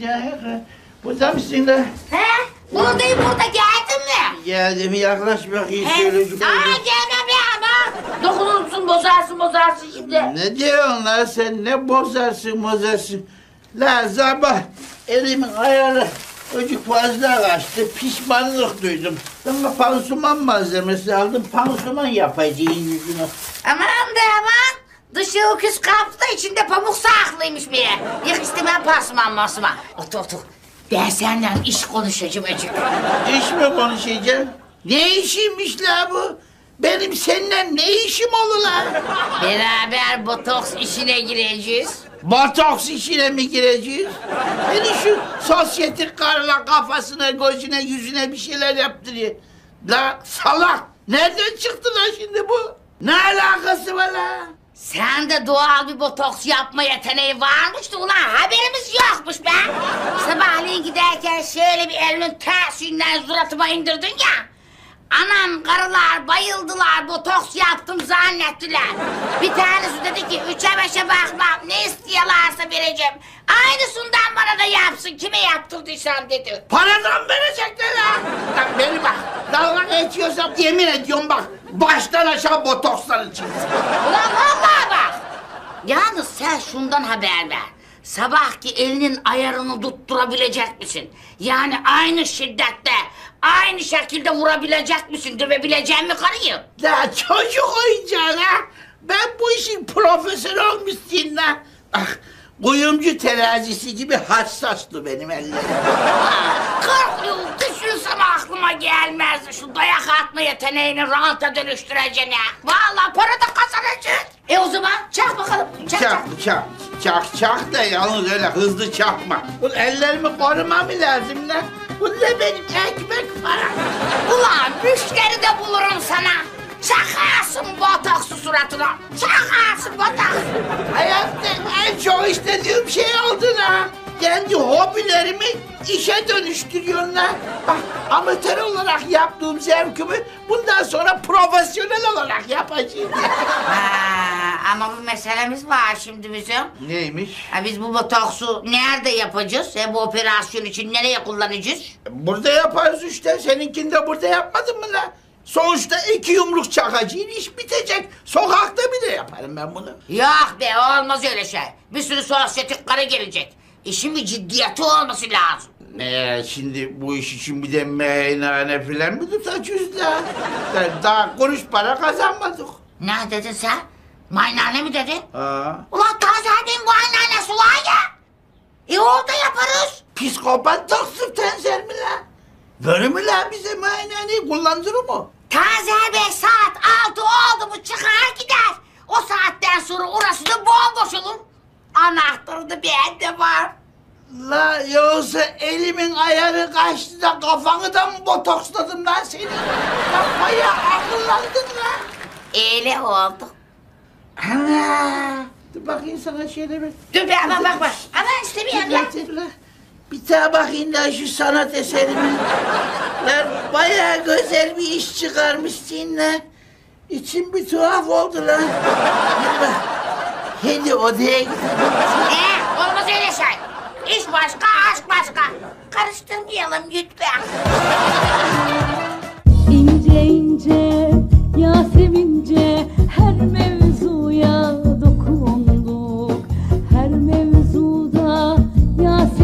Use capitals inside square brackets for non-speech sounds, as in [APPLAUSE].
Ya, Burada mısın lan? He? Buradayım burada geldin mi? Geldim yaklaş bakayım He? şöyle. Aa gelme be ama. Dokunur musun bozarsın bozarsın şimdi. Ne diyorsun lan sen ne bozarsın bozarsın. La sabah elimin ayarı öcük fazla kaçtı pişmanlık duydum. Ama pansuman malzemesi aldım pansuman yapacağım yüzüne. Aman da aman. Dışı öküz kaptı da içinde pamuk saklıymış biri. Yık istemem pasman masman. Otur otur. Ben senden iş konuşacağım Öcük. İş mi konuşacağım? Ne işiymiş la bu? Benim seninle ne işim olur lan? Beraber botoks işine gireceğiz. Botoks işine mi gireceğiz? Beni şu sosyetik karla kafasına, gözüne, yüzüne bir şeyler yaptırıyor. La salak! Nereden çıktı lan şimdi bu? Ne alakası var la? Sen de doğal bir botoks yapma yeteneği varmış da ulan haberimiz yokmuş be. Sabahleyin giderken şöyle bir elinin tersinden suratıma indirdin ya. Anam karılar bayıldılar botoks yaptım zannettiler. Bir tanesi dedi ki üçe beşe bakmam ne istiyorlarsa vereceğim. Aynısından bana da yapsın kime yaptırdıysan dedi. Paradan verecekler la! Lan beni bak, dalga geçiyorsam yemin ediyorum bak, baştan aşağı botoksların çıksın. Ulan vallahi bak. Yalnız sen şundan haber ver. Sabahki elinin ayarını tutturabilecek misin? Yani aynı şiddette, aynı şekilde vurabilecek misin? Dövebilecek mi karıyı? La çocuk oyuncağı la! Ben bu işin profesörü olmuşsun la! Ah, kuyumcu terazisi gibi hassastı benim ellerim. Kırk yıl düşünsem aklıma gelmezdi şu dayak atma yeteneğini ranta dönüştüreceğine. Vallahi para da kazanacak. E o zaman çak bakalım. Çak çak. Çak, çak, çak, çak da yalnız öyle hızlı çakma. Bu ellerimi korumam lazım lan. Bu ne benim ekmek param. Ulan müşteri de bulurum sana. Çakarsın botoksu suratına. Çakarsın botoksu. Hayatta en çok istediğim şey oldu lan. Kendi hobilerimi işe dönüştürüyorum lan. Bak amatör olarak yaptığım zevkimi bundan sonra profesyonel olarak yapacağım. [LAUGHS] Ha, ama bir meselemiz var şimdi bizim. Neymiş? Ha, biz bu botoksu nerede yapacağız? He, bu operasyon için nereye kullanacağız? Burada yaparız işte. Seninkini de burada yapmadın mı lan? Sonuçta iki yumruk çakacağın iş bitecek. Sokakta bile yaparım ben bunu. Yok be olmaz öyle şey. Bir sürü sosyetik karı gelecek. İşin bir ciddiyeti olması lazım. Ee, şimdi bu iş için bir de meyhane falan mı tutacağız la? Daha- Daha kuruş para kazanmadık. Ne dedin sen? Maynane mi dedin? Aa, Ulan Tanzer'in muayenesi var ya. E orada yaparız. psikopat taksır tenzer mi la? Verir mi la bize meyhaneyi kullandırır mı? Tazer Bey saat altı oldu mu çıkar gider. O saatten sonra orası da bomboş olur. Anahtarı da bende var. La yoksa elimin ayarı kaçtı da kafanı da mı botoksladım lan seni? Lan bayağı akıllandın lan. Öyle oldu. Ana! Dur bakayım sana şöyle bir... Dur be ama bak bak. Ama istemiyorum ya. Dur la. Bir daha bakayım da şu sanat eserimi. Lan bayağı güzel bir iş çıkarmışsın lan. İçim bir tuhaf oldu lan. Hadi, Hadi odaya gidelim. İş başka, aşk başka. Karıştırmayalım lütfen.